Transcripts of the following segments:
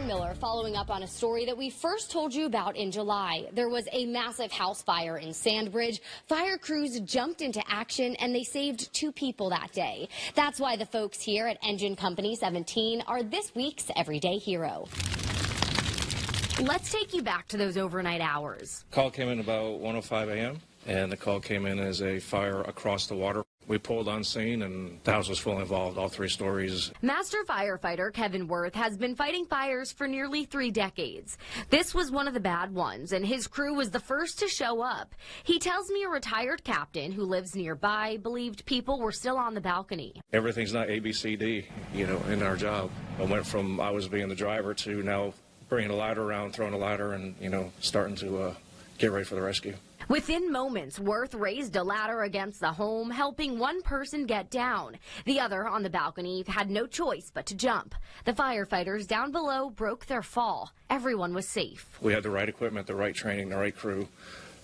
Miller following up on a story that we first told you about in July. There was a massive house fire in Sandbridge. Fire crews jumped into action and they saved two people that day. That's why the folks here at Engine Company 17 are this week's Everyday Hero. Let's take you back to those overnight hours. Call came in about 1:05 a.m. and the call came in as a fire across the water. We pulled on scene and the house was fully involved, all three stories. Master firefighter Kevin Worth has been fighting fires for nearly three decades. This was one of the bad ones, and his crew was the first to show up. He tells me a retired captain who lives nearby believed people were still on the balcony. Everything's not ABCD, you know, in our job. I went from I was being the driver to now bringing a ladder around, throwing a ladder, and, you know, starting to uh, get ready for the rescue. Within moments, Worth raised a ladder against the home, helping one person get down. The other on the balcony had no choice but to jump. The firefighters down below broke their fall. Everyone was safe. We had the right equipment, the right training, the right crew,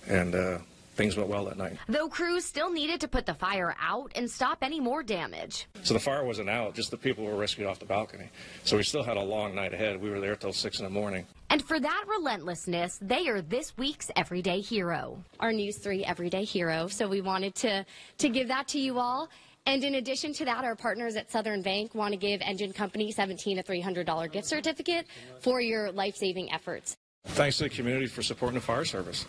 and uh, things went well that night. Though crews still needed to put the fire out and stop any more damage. So the fire wasn't out, just the people were rescued off the balcony. So we still had a long night ahead. We were there till 6 in the morning. And for that relentlessness, they are this week's everyday hero. Our News 3 everyday hero. So we wanted to, to give that to you all. And in addition to that, our partners at Southern Bank want to give Engine Company 17 a $300 gift certificate for your life-saving efforts. Thanks to the community for supporting the fire service.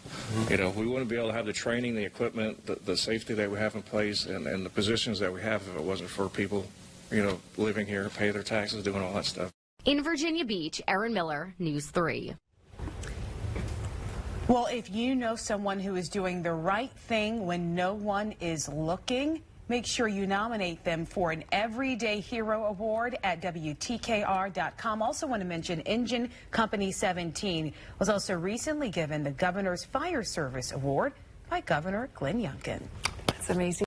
You know, we wouldn't be able to have the training, the equipment, the, the safety that we have in place, and, and the positions that we have if it wasn't for people, you know, living here, pay their taxes, doing all that stuff. In Virginia Beach, Erin Miller, News 3. Well, if you know someone who is doing the right thing when no one is looking, make sure you nominate them for an Everyday Hero Award at WTKR.com. Also want to mention Engine Company 17 was also recently given the Governor's Fire Service Award by Governor Glenn Youngkin. That's amazing.